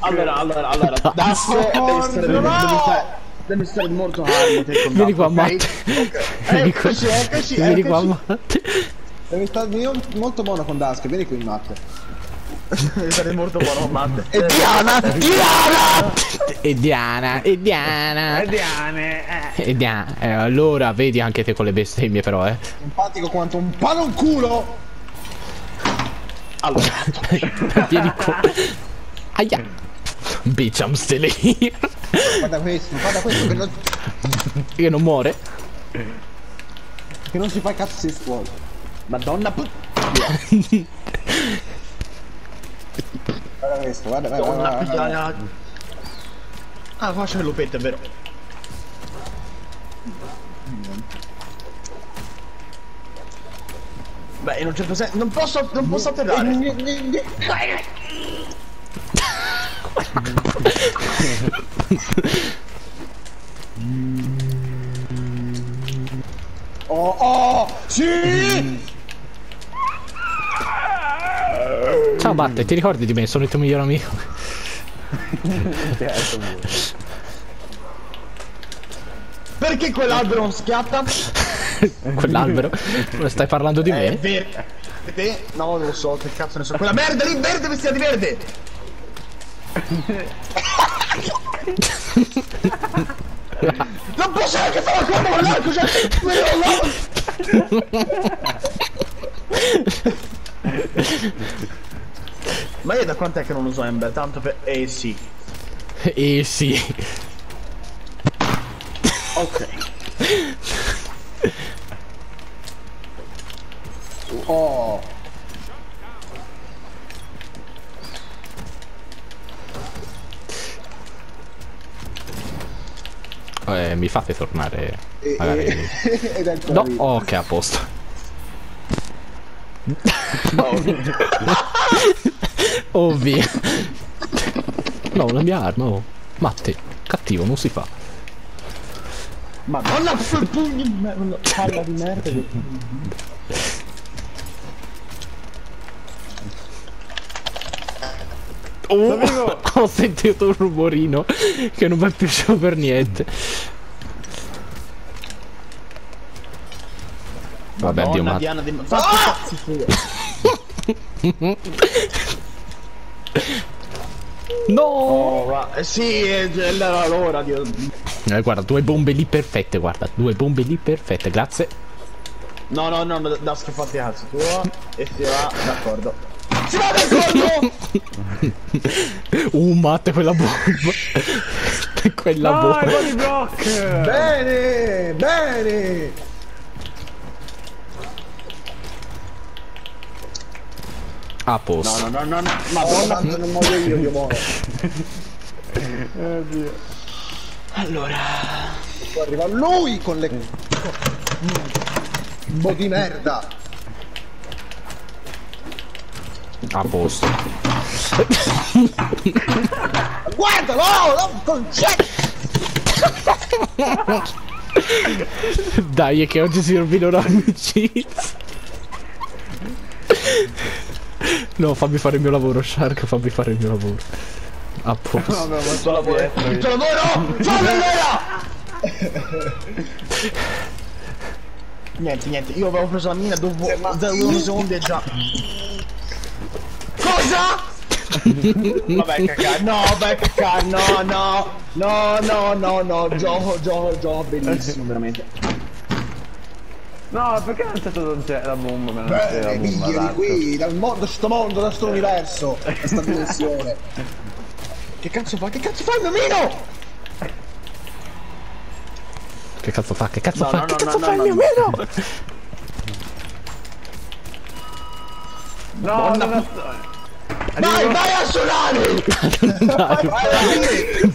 Allora, allora, allora, Dusk deve stare, deve, no! deve stare molto con Vieni qua? Matt. Vieni qua. Vieni qua. Matt. Devi stare io molto buono con Dusk, vieni qui Matt. Deve stare molto buono, Matt. E Diana! Diana! E Diana, e Diana. Diane, eh. E Diana. Eh, allora, vedi anche te con le bestemmie, però, eh. Simpatico quanto un palonculo! Allora, Vieni qua. Aia. Bitch, I'm still here. Guarda questo, guarda questo che non, Che non muore. che non si fa i cazzi fuori. Madonna put... Guarda questo, guarda, guarda, Madonna guarda, guarda. puttana. Ah, qua c'è il lupetto, è vero. Beh, in un certo senso... Non posso, non posso atterrare. Oh, oh, sì! Ciao, Matt, ti ricordi di me? Sono il tuo migliore amico. Perché quell'albero non schiatta? Quell'albero. Stai parlando di È me? Te? No, non lo so, che cazzo ne so. Quella merda lì, verde vestita di verde! Non posso neanche fare la colpa con l'arco, cioè, quello là! Ma io da quant'è che non uso Ember? Tanto per... Eh sì. Eh sì. Ok. Fate tornare. e, Magari. e, tuo No, oh, ok, a posto. oh via. No, la mia arma, oh. Matte, cattivo, non si fa. Madonna, quel pugno di merda, palla di merda. Oh, ho sentito un rumorino che non mi è piaciuto per niente. Vabbè, Madonna, Matt. Diana di... Fatti i cazzi fuori. No! Oh, eh, sì, eh, era l'ora di... Eh, guarda, due bombe lì perfette, guarda, due bombe lì perfette, grazie. No, no, no, da schifati i cazzi tua e si va, d'accordo. Si va d'accordo! Uh, Matt, quella bomba. quella bomba. body block! Bene, bene! A posto. No, no, no, no, Madonna, madonna. non muoio io, io muoio. Allora... Poi arriva lui con le... Bo di merda! A posto. Guardalo! No, concetto! Dai, è che oggi si rovina un'amicizia. No, fammi fare il mio lavoro, Shark, fammi fare il mio lavoro. A posto. Il tuo lavoro! Il tuo lavoro! Allora! niente, niente, io avevo preso la mina dopo un secondo e già. Cosa? Vabbè cacà, no, vai cacà, no, no, no, no, no, no, gioco, gioco, gioco, bellissimo, veramente. No, perché non c'è stato la bomba? Non c'è la bomba, di qui, dal mondo, da sto mondo, da sto universo, da sta dimensione. Che cazzo fa? Che cazzo fa il mio mino? Che cazzo fa? Che cazzo No, fa? no, che no, cazzo no, fa il no, mio no. meno? No, Madonna non Vai, vai a suonare! Dai,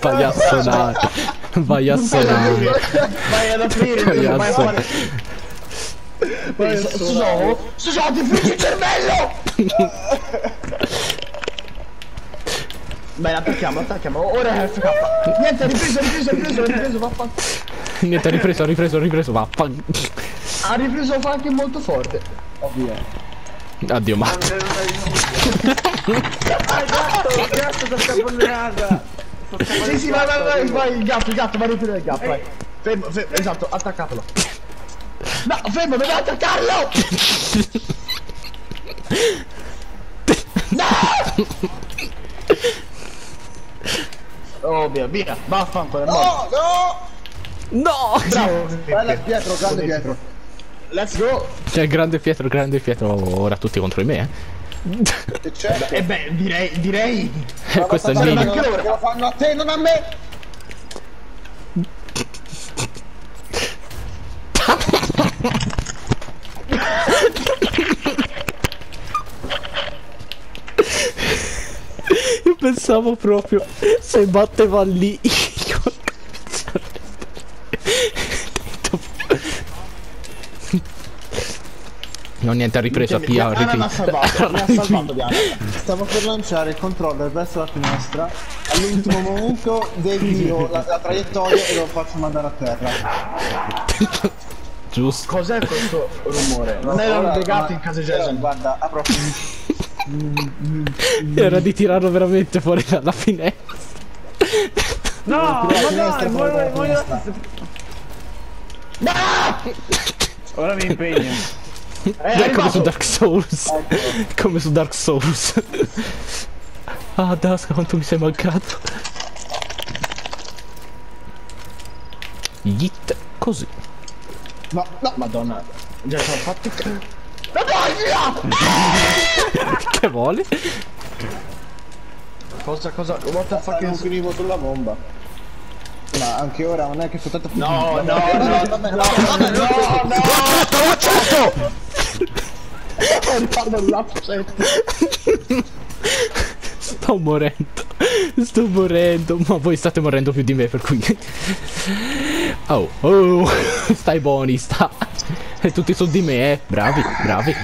vai a suonare. Vai a suonare. Vai ad aprire, Vai a vai a suonare. Fare... Vedi, sto sto gioco, sto gioco ti frigge il cervello! Bene, attacchiamo, attacchiamo, ora è FK. Niente, ripreso, ripreso, ripreso, ripreso, vaffanculo. Niente, ha ripreso, ha ripreso, ha ripreso. Vaffa. Ha ripreso anche molto forte. Addio, Matt. Hai gatto, gatto, sto scappando Sì, sì, vai, vai, vai, vai, il gatto, il gatto, vai a rompere il gatto, vai. Fermo, fermo, esatto, attaccatelo. No, fermo, devi attaccarlo! No! Oh via, via, vaffanculo, è morto. No, no! No! Bravo. Bella Pietro, grande Pietro. Let's go. C'è grande Pietro, grande Pietro, ora tutti contro di me, c'è? E beh, direi, direi... eh. Questo è il che lo fanno a te, non a me! Io pensavo proprio se batteva lì. io- No niente, ha ripreso a Pia, ha Diana mi ha ripreso. salvato, mi ha salvato Diana. Stavo per lanciare il controller verso la finestra. All'ultimo momento devio la, la traiettoria e lo faccio mandare a terra. Giusto. Cos'è questo rumore? Non erano dei ma- gatti in casa però, Jason. Guarda, apro. Era di tirarlo veramente fuori dalla finestra. No, ma finestra, dai, voglio, voglio... finestra. Ora mi impegno. È È come su. Dark Souls. Come su Dark Souls. Ah, Daska, quanto mi sei mancato. Yeet. Così. No, no, Madonna. Già sono fatti ca- Ma dai, via! Che vuole? Cosa, cosa? What the fuck non finivo sulla bomba. Ma anche ora non è che soltanto No, no, no, no, vabbè, no, vabbè, no, vabbè, no, Ricordo l'upset. Sto morendo. Sto morendo. Ma voi state morendo più di me, per cui. Oh, oh. Stai buoni, sta. E tutti su di me, eh. Bravi, bravi.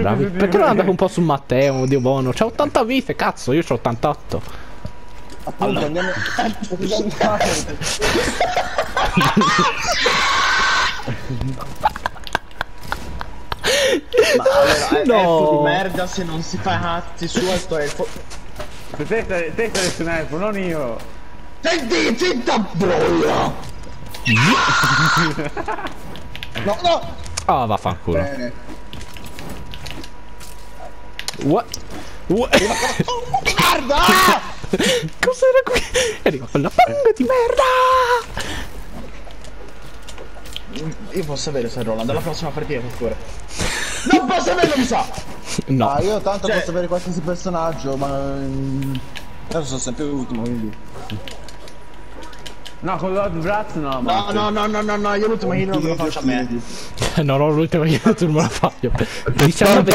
Bravi. Perché non andate un po' su Matteo, Dio buono? C'ha 80 vite, cazzo, io c'ho 88. Appunto, andiamo. Ma allora, No. di merda se non si fa cazzi suoi sto elfo. Te stai su elfo, non io. Senti, zitta broia! No, no! Ah, vaffanculo. Bene. What? What? Guarda! Cos'era qui? Arriva quella panga di merda! Io posso avere se Roland alla prossima partita per favore. Non posso averlo mi sa! No. Ah, io tanto Cioè- posso avere qualsiasi personaggio, ma. mm, Adesso sono sempre l'ultimo, quindi. No, con Lord Bratz no, ma... No, no, no, no, no, no, io l'ultima hero non me lo faccio a me. No, no, l'ultima io tu non me la faccio. 19.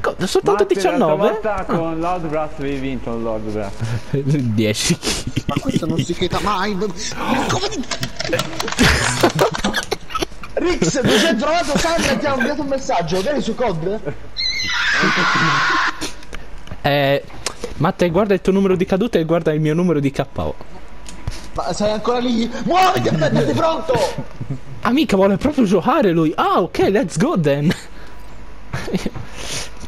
Co- Soltanto Matti, l'altra 19? volta con Lord Bratz avevi vinto con Lord Bratz. 10 Ma questo non si cheta mai! Come. Rix, 290 Sandra ti ha inviato un messaggio, vieni su COD? Eh. Matte, guarda il tuo numero di cadute e guarda il mio numero di KO. Ma sei ancora lì? Muoviti, aspetta, sei pronto! Amica, vuole proprio giocare lui. Ah, ok, let's go then.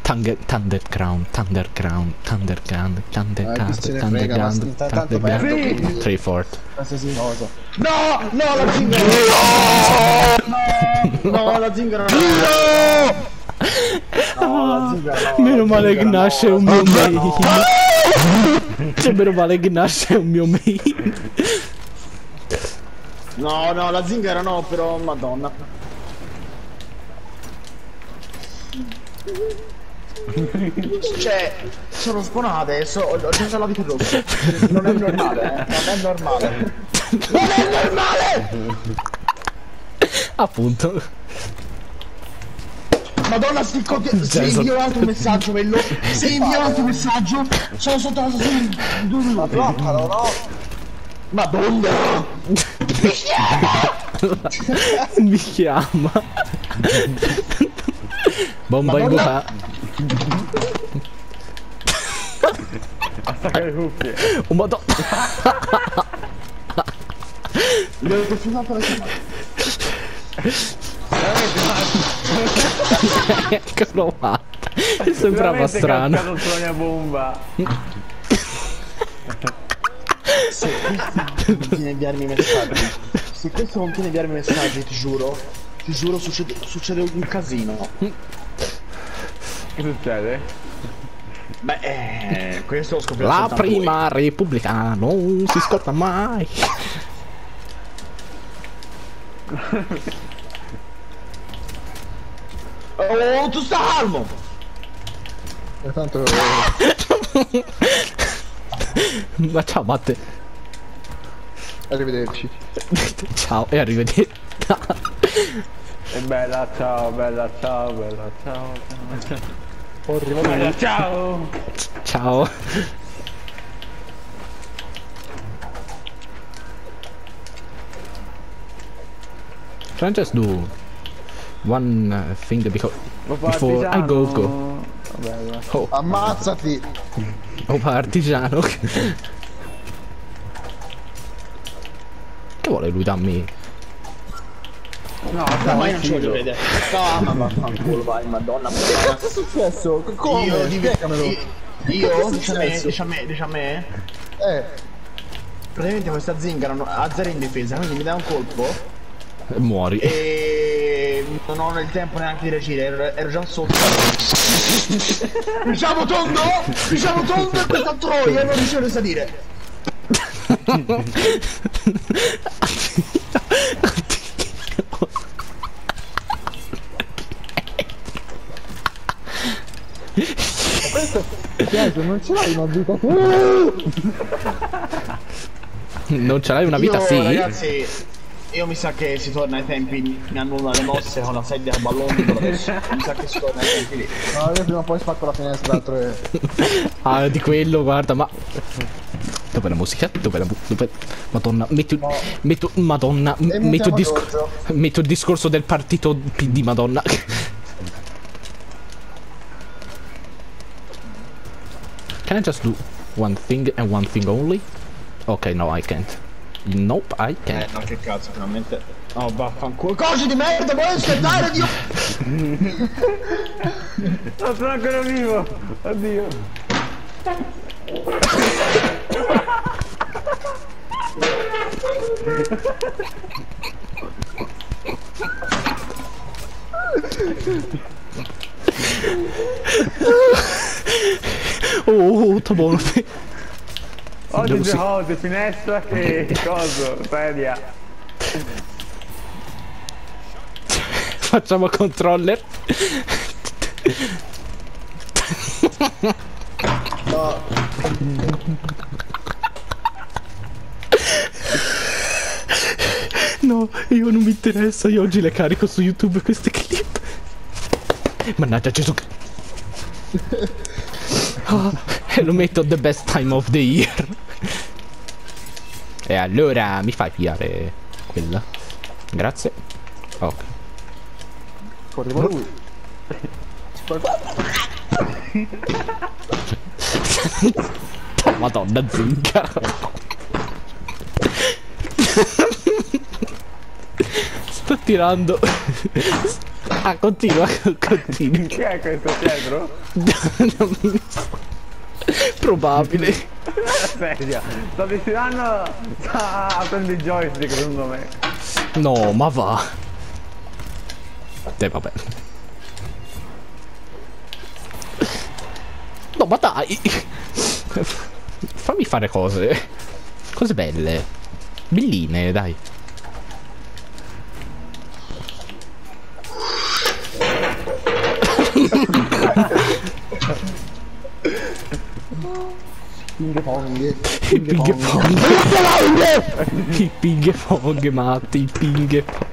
Thunder, Thunderground, Thunderground, Thunderground, chi se Thunderground, ne frega, Thunderground, basta, tanto vai a Thunderground, Treefort. Qualsiasi cosa. No, no, la zingara! No, no, la zingara no! No, la zingara no! Meno male che nasce un mio main. Cioè, meno male che nasce un mio main. No, no, la zingara no, però, madonna. Cioè, sono spawnato adesso, ho ho già la vita rossa. Non è normale, eh. Non è normale. Non è normale! Appunto. Madonna, sti copi... Se invio un altro messaggio, quello... Se invio un altro messaggio, sono sotto la stazione... Due minuti. Bloccalo, no? Madonna! Mi chiama. Bomba in bocca. Attacca le cuffie. Oh madonna. Gli ho refusato la chiamata. Eccolo fatta. Sembrava Veramente strano. cascato sulla mia bomba. Se questo continua a inviarmi messaggi, se questo continua a inviarmi messaggi, ti giuro, ti giuro succede, succede un casino. Che succede? Beh, eh, questo lo scopriamo La prima repubblica non si scorda mai. voi. Oh, tu sta calmo! E tanto Ma ciao Matte. Arrivederci. Ciao e arrivederci. E bella ciao, bella ciao, bella ciao. ciao. Arriva Bella ciao! Ciao. Can I just do one uh, thing because before I go go? Oh, Ammazzati! oh partigiano. Che vuole lui da me? No, No, ma io non ci voglio vedere. No, ma vaffanculo, vai, madonna. Cosa è successo? Come? Io, Spiegamelo. io, io, Che dici a me, dici a me, dici a me, Eh, praticamente questa zingara ha zero in difesa, quindi mi dà un colpo Eh, Muori. e non ho il tempo neanche di reagire, ero, ero già sotto. diciamo tondo, diciamo tondo e questa troia non riesce a Pietro, non ce l'hai una vita Non ce l'hai una vita Io, sì? ragazzi, io mi sa che si torna ai tempi, mi annulla le mosse con la sedia a adesso mi sa che si torna ai tempi lì. No, io prima o poi spacco la finestra, altro è... Ah, di quello, guarda, ma... Dov'è la musica? Dov'è la musica? Dov'è... Madonna. Metto... Madonna, m- E metto il, mutiamo disco... Giorgio. metto il discorso del partito PD, madonna. Can I just do one thing and one thing only? Ok, no, I can't. Nope, I Eh, can't. no, che cazzo, finalmente. Oh, vaffanculo. Cose di merda, vuoi aspettare, Dio? No, sono ancora vivo! Oddio! Oh, sta buono. Oggi Devo due sì- cose, finestra e coso, sedia. Facciamo controller. No, io non mi interessa, io oggi le carico su YouTube queste clip. Mannaggia Gesù. Ah, e lo metto the best time of the year. E allora mi fai pigliare quella. Grazie. Ok. Corriva lui. Madonna zinca. Tirando. Ah, continua, continua. Chi è questo Pietro? Probabile. La sedia. Sto destinando a, prendere il joystick secondo me. No, ma va. Eh, vabbè. No, ma dai. Fammi fare cose. Cose belle. Belline, dai. Ping pong. I ping pong. I ping pong, matti, i ping pong.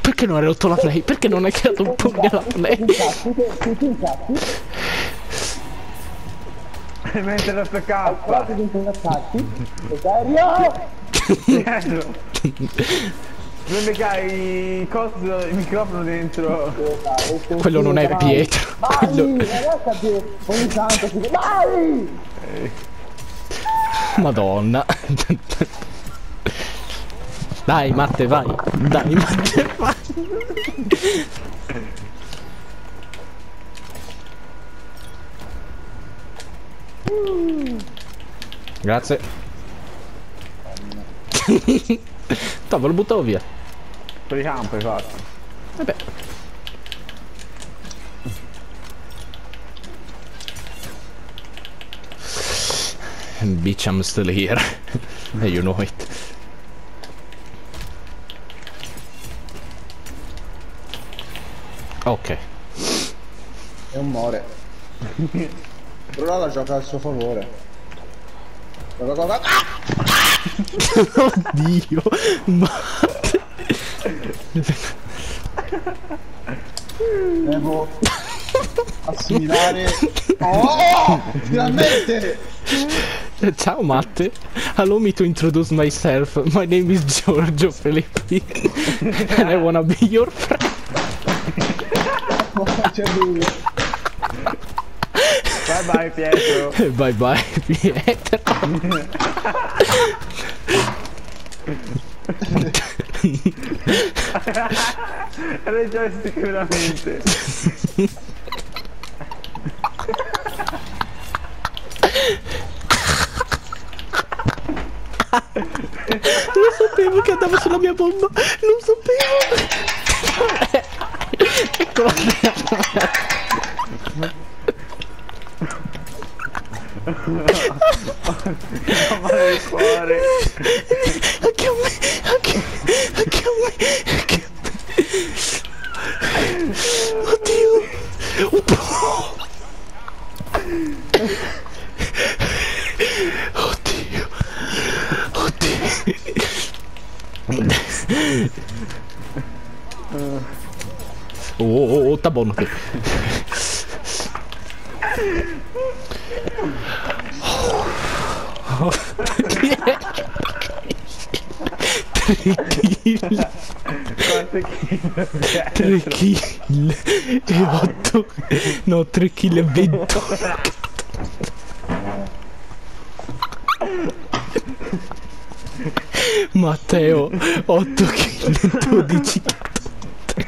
Perché non hai rotto la play? Perché non hai creato un pong alla play? Mentre lo scappa. Pietro. Dove cai il coso, il microfono dentro. Quello non è Pietro. Quello... Madonna. Dai Matte, vai. Dai Matte, vai. Grazie. Toh, ve lo buttavo via. Per i campo hai fatto. Vabbè. Bitch, I'm still here. hey, you know it. Ok. E un more. Però la gioca a suo favore. Ah! Oddio. Ma... Devo assimilare. Oh! Finalmente! Ciao Matte. Allow me to introduce myself. My name is Giorgio Filippi. and I wanna be your friend. Bye bye Pietro. bye bye, Pietro. Era il joystick veramente. Non sapevo che andava sulla mia bomba. Non sapevo. Eccolo. Male il cuore. Anche a me. Anche, anche a me. Anche a me. Oddio. Un po'. Oddio. Oddio. Oh, oh, oh, tá bom, não tem. Quante kill? 3 kill e 8 no 3 kill e 20 Matteo 8 kill e 12 cadute.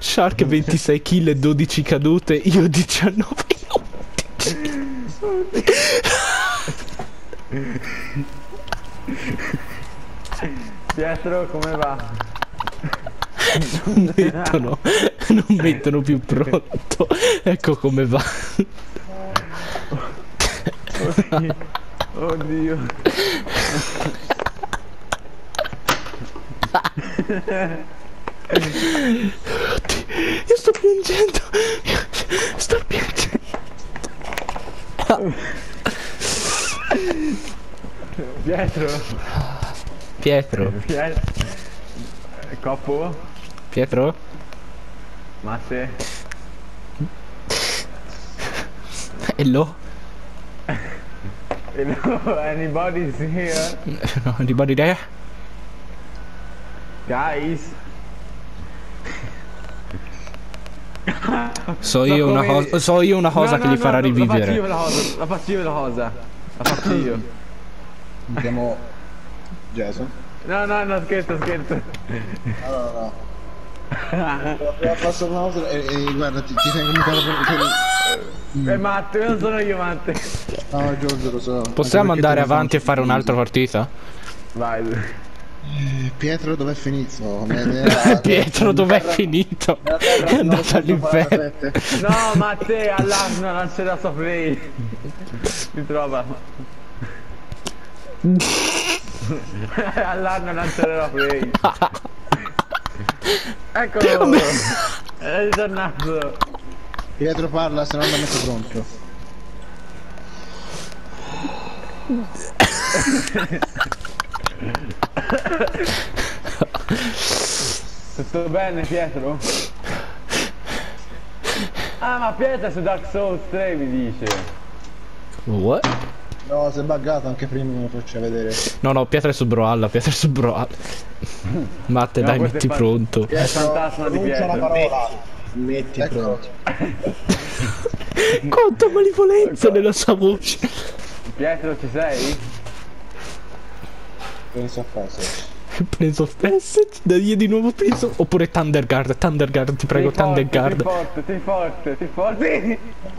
Shark 26 kill e 12 cadute io 19 Pietro come va? non mettono non mettono più pronto. Ecco come va. Oddio. Io sto piangendo sto piangendo Pietro. Pietro Pietro. Coppo. Pietro Matte. hello Hello, anybody's here? no, anybody there Guys. So io una cosa, so io una cosa No, che no, li farà no, La faccio io rivivere. la cosa. La faccio io la cosa. La faccio io. Abbiamo Jason. No, no, no, scherzo, scherzo. No, no, no. Passo una cosa e, e guarda, ti, ti tengo un microfono che... È Matte, io non sono io Matte. No, Giorgio, lo so. Possiamo andare avanti e fare un'altra partita? Vai. Eh, Pietro dov'è finito? Pietro dov'è terra- finito? È andato 1947. all'inferno. No, Matte, all'arno lancerà sua play. Mi trova. all'arno lancerà la play. Eccolo. È ritornato. Pietro parla, se no non metto pronto. Tutto bene Pietro? Ah ma Pietro è su Dark Souls 3 mi dice What? No, si è buggato anche prima me lo faceva vedere. No, no, Pietro è su Brawlhalla, Pietro è su Brawlhalla. Matte, No, dai, è metti fa- pronto. Pietro, fantasma di Pietro. una parola. Metti pronto. Quanta malevolenza nella sua voce. Pietro ci sei? Penso a fase. Prince of Passage, dai di nuovo Prince of... Oppure Thunderguard, Thunderguard, ti prego, Sei forte, Thunderguard. Sei forte, sei forte, sei forte